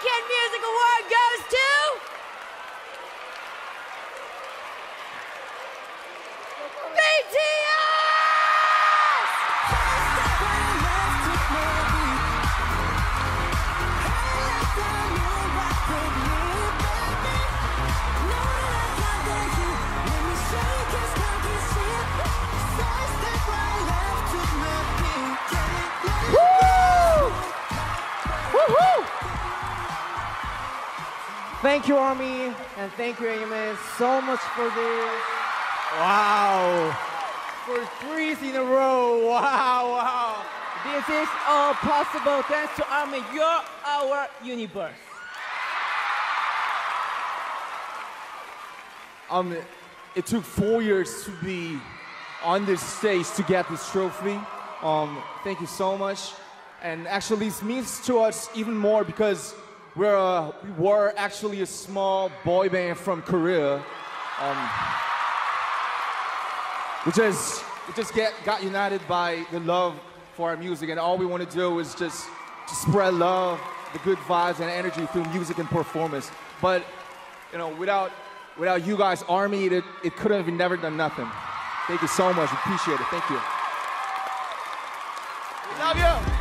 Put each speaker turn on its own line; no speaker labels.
Kid Music Award goes to.
Thank you, Army, and thank you, AMAs, so much for this. Wow. For three in a row. Wow, wow.
This is all possible thanks to Army. You're our universe.
Um, it took four years to be on this stage to get this trophy. Um, thank you so much. And actually, this means to us even more because we're a, we were actually a small boy band from Korea. Um, we just, we just get, got united by the love for our music, and all we want to do is just to spread love, the good vibes and energy through music and performance. But you know, without without you guys, Army, it, it could have never done nothing. Thank you so much. Appreciate it. Thank you. We love you.